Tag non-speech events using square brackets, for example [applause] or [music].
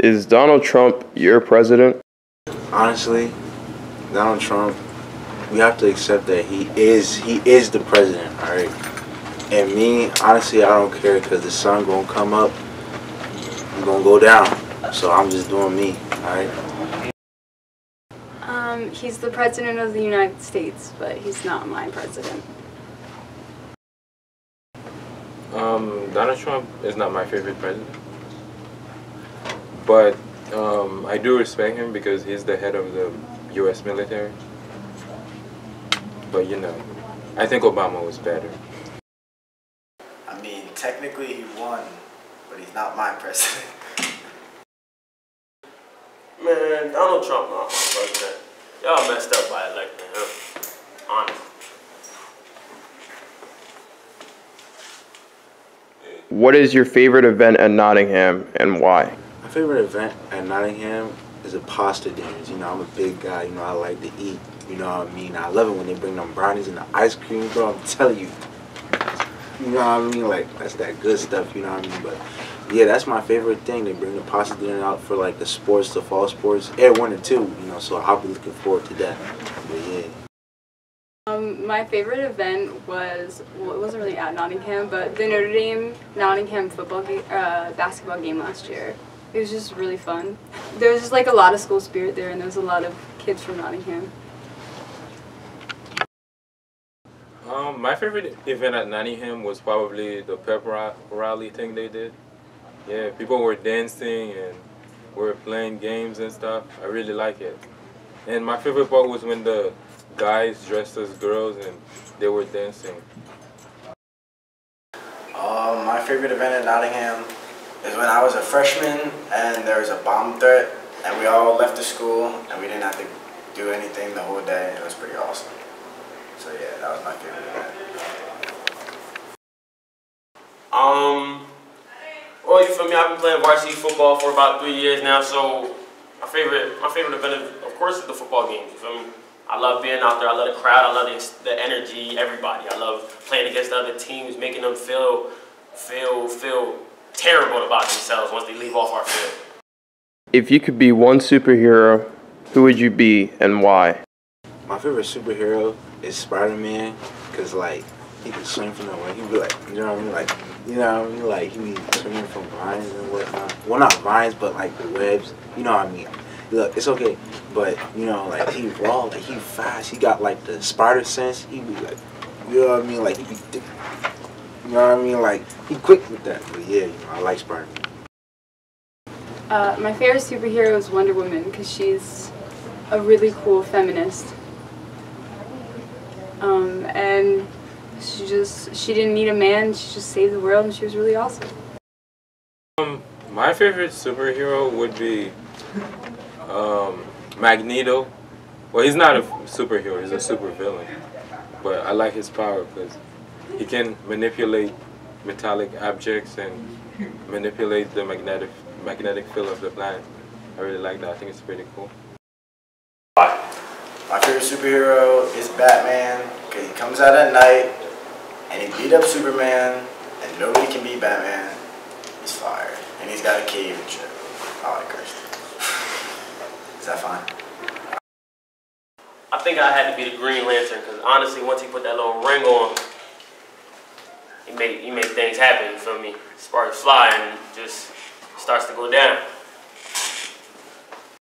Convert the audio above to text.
Is Donald Trump your president? Honestly, Donald Trump, we have to accept that he is he is the president, all right. And me, honestly, I don't care because the sun gonna come up, I'm gonna go down. So I'm just doing me, all right. Um, he's the president of the United States, but he's not my president. Um, Donald Trump is not my favorite president, but um, I do respect him because he's the head of the U.S. military. But you know, I think Obama was better. I mean, technically he won, but he's not my [laughs] president. Man, Donald Trump not my president. Y'all messed up by electing him. Honest. What is your favorite event at Nottingham and why? My favorite event at Nottingham is a pasta dinners. You know, I'm a big guy. You know, I like to eat. You know what I mean? I love it when they bring them brownies and the ice cream, bro. I'm [laughs] telling you. You know what I mean? Like, that's that good stuff, you know what I mean? But, yeah, that's my favorite thing. They bring the pasta dinner out for, like, the sports, the fall sports. Air one and two, you know, so I'll be looking forward to that. But, yeah. Um, my favorite event was, well, it wasn't really at Nottingham, but the Notre Dame Nottingham football game, uh, basketball game last year. It was just really fun. There was just like a lot of school spirit there, and there was a lot of kids from Nottingham. Um, my favorite event at Nottingham was probably the pep rally thing they did. Yeah, people were dancing and were playing games and stuff. I really like it. And my favorite part was when the guys dressed as girls and they were dancing. Um, my favorite event at Nottingham is when I was a freshman and there was a bomb threat and we all left the school and we didn't have to do anything the whole day. It was pretty awesome. So yeah, that was my favorite event. Um, well, you feel me? I've been playing varsity football for about three years now, so my favorite, my favorite event, of, course, is the football games. You feel me? I love being out there. I love the crowd. I love the, the energy. Everybody. I love playing against other teams, making them feel, feel, feel terrible about themselves once they leave off our field. If you could be one superhero, who would you be and why? My favorite superhero is Spider-Man, because, like, he can swing from the way. He be like, you know what I mean? Like, you know what I mean? Like, he be swinging from vines and whatnot. Well, not vines, but, like, the webs. You know what I mean? Look, it's okay, but, you know, like, he raw, like, he fast. He got, like, the spider sense. He be, like, you know what I mean? Like, he be, thick. You know what I mean? Like, he quick with that. But, yeah, you know, I like Spider-Man. Uh, my favorite superhero is Wonder Woman because she's a really cool feminist. Um, and she just, she didn't need a man, she just saved the world and she was really awesome. Um, my favorite superhero would be um, Magneto. Well, he's not a superhero; he's a supervillain. But I like his power because he can manipulate metallic objects and manipulate the magnetic magnetic field of the planet. I really like that. I think it's pretty cool. My favorite superhero is Batman because he comes out at night and he beat up Superman and nobody can beat Batman. He's fired and he's got a cave and shit. Oh, I cursed. [laughs] Is that fine? I think I had to be the Green Lantern because honestly, once he put that little ring on, he made he made things happen. You feel me? Sparks fly and just starts to go down.